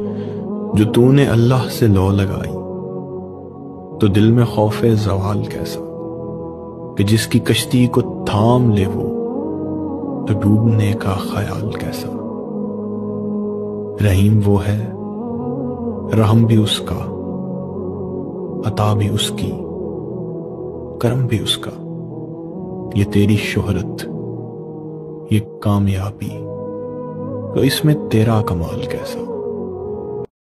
जो तूने अल्लाह से लो लगाई तो दिल में खौफ जवाल कैसा, कि जिसकी कश्ती को थाम ले वो तो डूबने का ख्याल कैसा। रहीम वो है, रहम भी उसका, अता भी उसकी, करम भी उसका। ये तेरी शोहरत, ये कामयाबी तो इसमें तेरा कमाल कैसा।